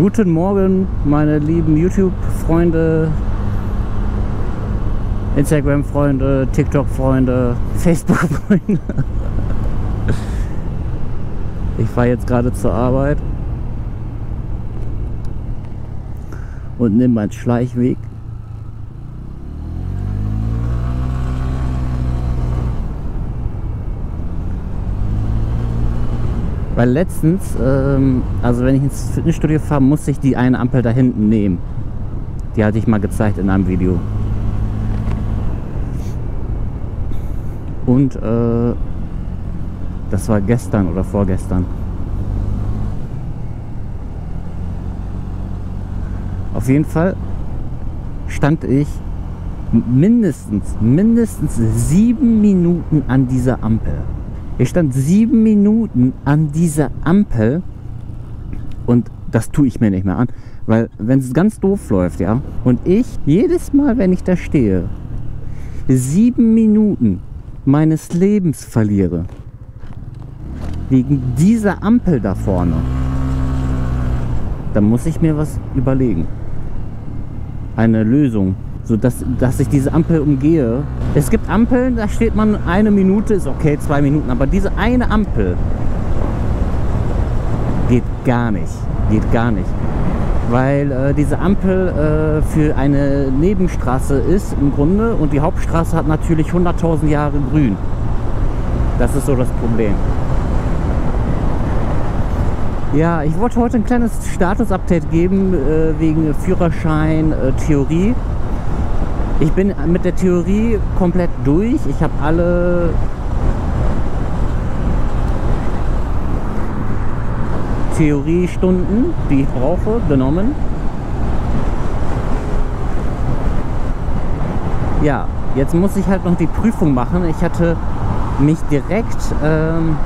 Guten Morgen, meine lieben YouTube-Freunde, Instagram-Freunde, TikTok-Freunde, Facebook-Freunde. Ich fahre jetzt gerade zur Arbeit und nehme meinen Schleichweg. Weil letztens, ähm, also wenn ich ins Fitnessstudio fahre, muss ich die eine Ampel da hinten nehmen. Die hatte ich mal gezeigt in einem Video. Und äh, das war gestern oder vorgestern. Auf jeden Fall stand ich mindestens, mindestens sieben Minuten an dieser Ampel. Ich stand sieben Minuten an dieser Ampel und das tue ich mir nicht mehr an. Weil wenn es ganz doof läuft, ja, und ich jedes Mal, wenn ich da stehe, sieben Minuten meines Lebens verliere, wegen dieser Ampel da vorne, dann muss ich mir was überlegen. Eine Lösung so dass, dass ich diese Ampel umgehe. Es gibt Ampeln, da steht man eine Minute, ist okay, zwei Minuten, aber diese eine Ampel geht gar nicht, geht gar nicht. Weil äh, diese Ampel äh, für eine Nebenstraße ist im Grunde und die Hauptstraße hat natürlich 100.000 Jahre grün. Das ist so das Problem. Ja, ich wollte heute ein kleines Status-Update geben äh, wegen Führerschein, äh, Theorie. Ich bin mit der Theorie komplett durch. Ich habe alle Theoriestunden, die ich brauche, genommen. Ja, jetzt muss ich halt noch die Prüfung machen. Ich hatte mich direkt ähm,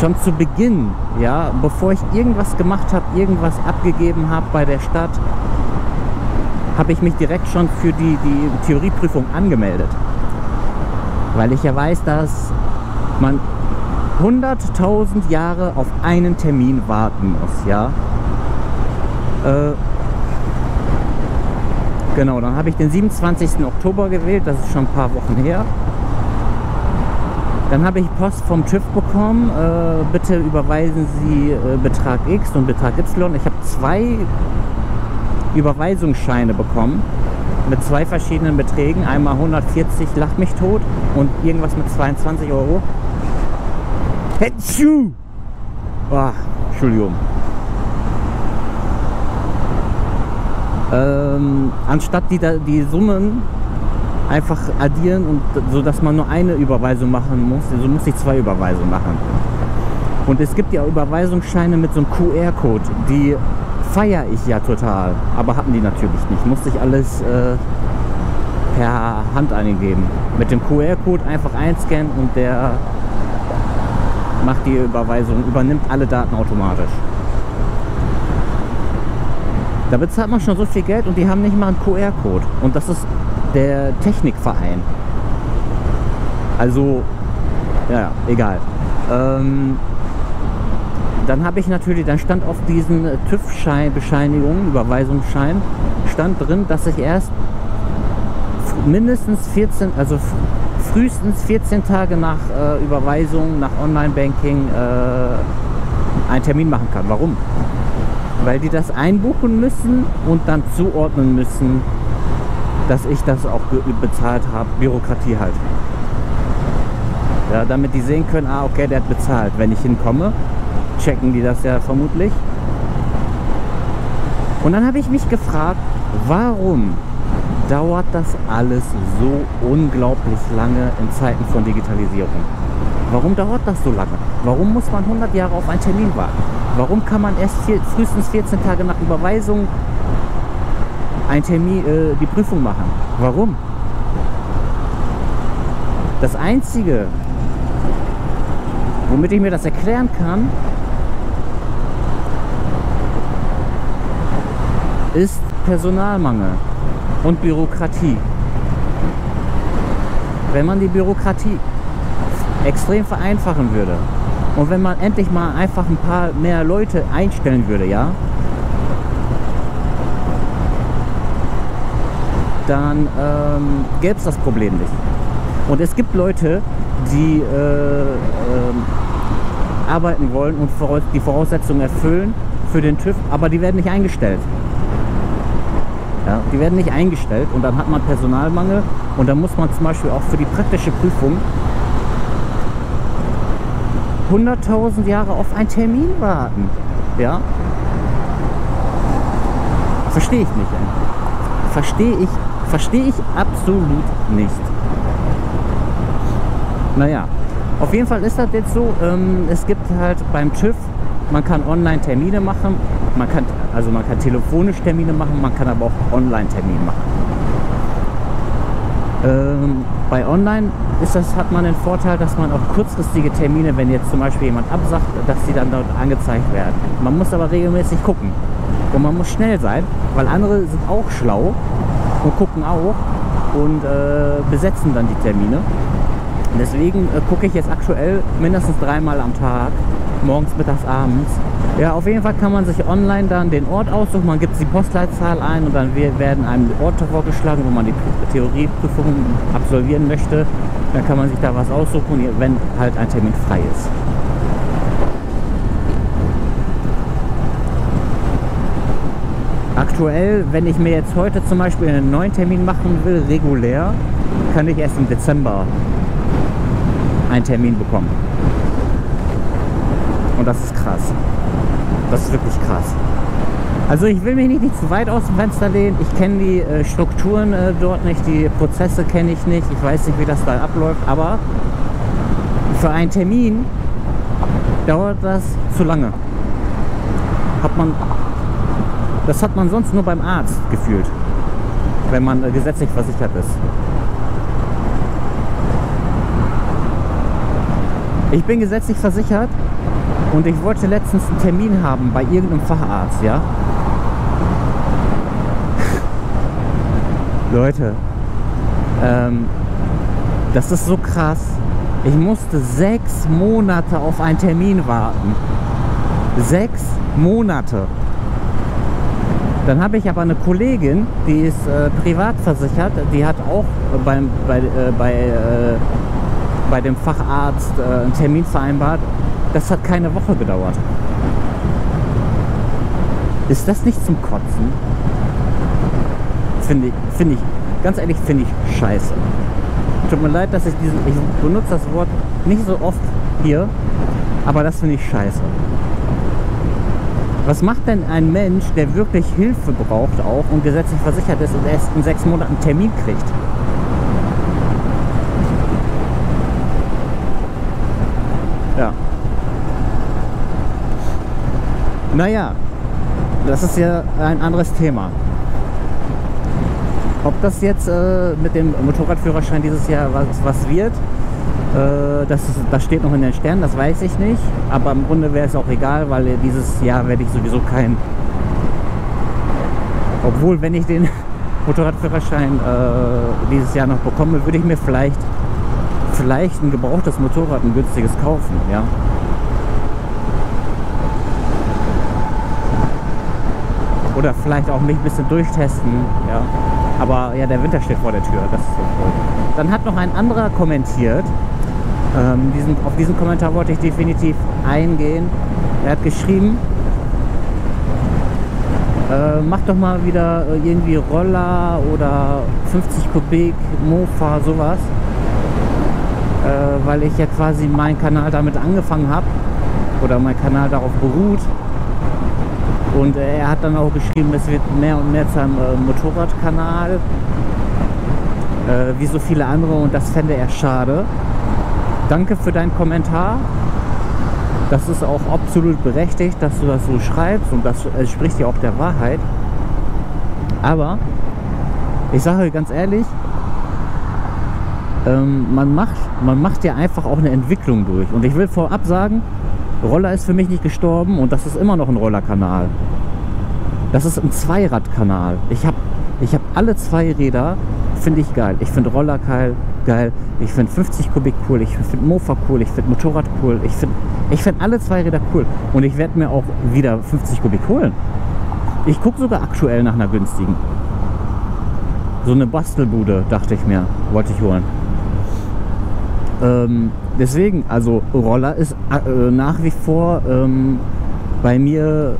schon zu Beginn, ja, bevor ich irgendwas gemacht habe, irgendwas abgegeben habe bei der Stadt, habe ich mich direkt schon für die, die Theorieprüfung angemeldet. Weil ich ja weiß, dass man 100.000 Jahre auf einen Termin warten muss, ja. Äh, genau, dann habe ich den 27. Oktober gewählt, das ist schon ein paar Wochen her. Dann habe ich Post vom TÜV bekommen, äh, bitte überweisen Sie äh, Betrag X und Betrag Y. Ich habe zwei Überweisungsscheine bekommen mit zwei verschiedenen Beträgen. Einmal 140 lacht mich tot und irgendwas mit 22 Euro. Oh, Entschuldigung. Ähm, anstatt die, die Summen einfach addieren und so dass man nur eine Überweisung machen muss, so muss ich zwei Überweisungen machen. Und es gibt ja Überweisungsscheine mit so einem QR-Code, die feiere ich ja total. Aber hatten die natürlich nicht. Musste ich alles äh, per Hand eingeben. Mit dem QR-Code einfach einscannen und der macht die Überweisung, übernimmt alle Daten automatisch. Da bezahlt man schon so viel Geld und die haben nicht mal einen QR-Code. Und das ist der Technikverein. Also, ja, egal. Ähm, dann habe ich natürlich, dann stand auf diesen TÜV-Bescheinigungen, Überweisungsschein, stand drin, dass ich erst mindestens 14, also frühestens 14 Tage nach äh, Überweisung, nach Online-Banking äh, einen Termin machen kann. Warum? Weil die das einbuchen müssen und dann zuordnen müssen, dass ich das auch bezahlt habe. Bürokratie halt. Ja, damit die sehen können, ah, okay, der hat bezahlt. Wenn ich hinkomme, checken die das ja vermutlich. Und dann habe ich mich gefragt, warum dauert das alles so unglaublich lange in Zeiten von Digitalisierung? Warum dauert das so lange? Warum muss man 100 Jahre auf einen Termin warten? Warum kann man erst vier, frühestens 14 Tage nach Überweisung ein Termin, äh, die Prüfung machen? Warum? Das Einzige, womit ich mir das erklären kann, ist Personalmangel und Bürokratie. Wenn man die Bürokratie extrem vereinfachen würde und wenn man endlich mal einfach ein paar mehr Leute einstellen würde, ja, dann ähm, gäbe es das Problem nicht. Und es gibt Leute, die äh, äh, arbeiten wollen und die Voraussetzungen erfüllen für den TÜV, aber die werden nicht eingestellt. Ja, die werden nicht eingestellt und dann hat man Personalmangel und dann muss man zum Beispiel auch für die praktische Prüfung 100.000 Jahre auf einen Termin warten. Ja? Verstehe ich nicht. Verstehe ich, verstehe ich absolut nicht. Naja, auf jeden Fall ist das jetzt so, ähm, es gibt halt beim TÜV, man kann online Termine machen, man kann, also man kann telefonisch Termine machen, man kann aber auch online Termine machen. Ähm, bei Online ist das, hat man den Vorteil, dass man auch kurzfristige Termine, wenn jetzt zum Beispiel jemand absagt, dass die dann dort angezeigt werden. Man muss aber regelmäßig gucken. Und man muss schnell sein, weil andere sind auch schlau und gucken auch und äh, besetzen dann die Termine. Deswegen äh, gucke ich jetzt aktuell mindestens dreimal am Tag, morgens, mittags, abends. Ja, auf jeden Fall kann man sich online dann den Ort aussuchen. Man gibt die Postleitzahl ein und dann werden einem Orte vorgeschlagen, wo man die Theorieprüfung absolvieren möchte. Dann kann man sich da was aussuchen, wenn halt ein Termin frei ist. Aktuell, wenn ich mir jetzt heute zum Beispiel einen neuen Termin machen will, regulär, kann ich erst im Dezember einen Termin bekommen. Und das ist krass. Das ist wirklich krass. Also ich will mich nicht, nicht zu weit aus dem Fenster lehnen. Ich kenne die äh, Strukturen äh, dort nicht, die Prozesse kenne ich nicht. Ich weiß nicht, wie das da abläuft. Aber für einen Termin dauert das zu lange. Hat man, das hat man sonst nur beim Arzt gefühlt, wenn man äh, gesetzlich versichert ist. Ich bin gesetzlich versichert und ich wollte letztens einen Termin haben bei irgendeinem Facharzt, ja. Leute, ähm, das ist so krass. Ich musste sechs Monate auf einen Termin warten. Sechs Monate. Dann habe ich aber eine Kollegin, die ist äh, privat versichert, die hat auch beim, bei, äh, bei äh, bei dem Facharzt äh, einen Termin vereinbart. Das hat keine Woche gedauert. Ist das nicht zum Kotzen? Finde ich, finde ich, ganz ehrlich, finde ich scheiße. Tut mir leid, dass ich diesen, ich benutze das Wort nicht so oft hier, aber das finde ich scheiße. Was macht denn ein Mensch, der wirklich Hilfe braucht auch und gesetzlich versichert ist und erst in sechs Monaten einen Termin kriegt? Naja, das ist ja ein anderes Thema. Ob das jetzt äh, mit dem Motorradführerschein dieses Jahr was, was wird, äh, das, ist, das steht noch in den Sternen, das weiß ich nicht. Aber im Grunde wäre es auch egal, weil dieses Jahr werde ich sowieso kein... Obwohl, wenn ich den Motorradführerschein äh, dieses Jahr noch bekomme, würde ich mir vielleicht vielleicht ein gebrauchtes Motorrad, ein günstiges kaufen, ja. Oder vielleicht auch mich ein bisschen durchtesten, ja. Aber ja, der Winter steht vor der Tür, das ist so cool. Dann hat noch ein anderer kommentiert, ähm, diesen, auf diesen Kommentar wollte ich definitiv eingehen. Er hat geschrieben, äh, mach doch mal wieder äh, irgendwie Roller oder 50 Kubik, Mofa, sowas äh, weil ich ja quasi meinen Kanal damit angefangen habe oder mein Kanal darauf beruht. Und äh, er hat dann auch geschrieben, es wird mehr und mehr zu einem äh, Motorradkanal, äh, wie so viele andere und das fände er schade. Danke für deinen Kommentar. Das ist auch absolut berechtigt, dass du das so schreibst und das entspricht ja auch der Wahrheit. Aber ich sage ganz ehrlich, ähm, man, macht, man macht ja einfach auch eine Entwicklung durch. Und ich will vorab sagen, Roller ist für mich nicht gestorben und das ist immer noch ein Rollerkanal. Das ist ein Zweiradkanal. Ich habe ich hab alle zwei Räder, finde ich geil. Ich finde Roller geil, geil. Ich finde 50 Kubik cool. Ich finde Mofa cool. Ich finde Motorrad cool. Ich finde ich find alle zwei Räder cool. Und ich werde mir auch wieder 50 Kubik holen. Ich gucke sogar aktuell nach einer günstigen. So eine Bastelbude, dachte ich mir, wollte ich holen. Ähm, deswegen, also Roller ist äh, nach wie vor ähm, bei mir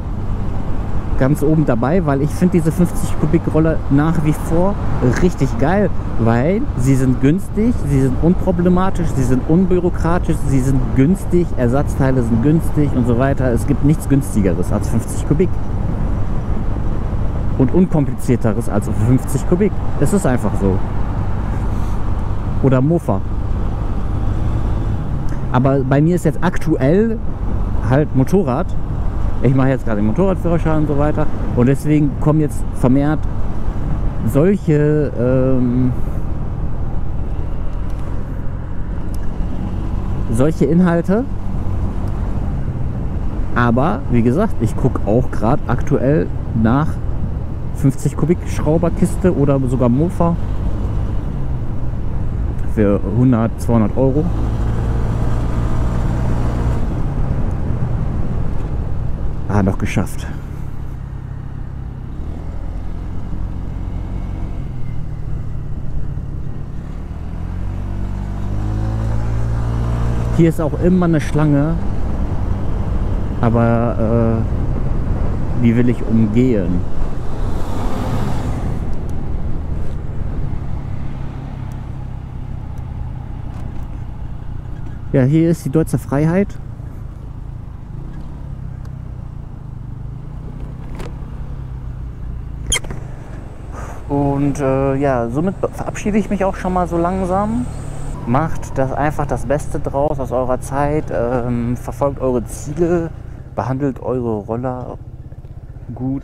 ganz oben dabei, weil ich finde diese 50 Kubik Roller nach wie vor richtig geil, weil sie sind günstig, sie sind unproblematisch, sie sind unbürokratisch, sie sind günstig, Ersatzteile sind günstig und so weiter. Es gibt nichts günstigeres als 50 Kubik und unkomplizierteres als 50 Kubik. Es ist einfach so. Oder Mofa. Aber bei mir ist jetzt aktuell halt Motorrad. Ich mache jetzt gerade den Motorradführerschein und so weiter. Und deswegen kommen jetzt vermehrt solche ähm, solche Inhalte. Aber wie gesagt, ich gucke auch gerade aktuell nach 50 Kubik Schrauberkiste oder sogar Mofa für 100, 200 Euro. Ah, noch geschafft. Hier ist auch immer eine Schlange, aber äh, die will ich umgehen. Ja, hier ist die Deutsche Freiheit. Und äh, ja, somit verabschiede ich mich auch schon mal so langsam. Macht das einfach das Beste draus aus eurer Zeit. Ähm, verfolgt eure Ziele. Behandelt eure Roller gut.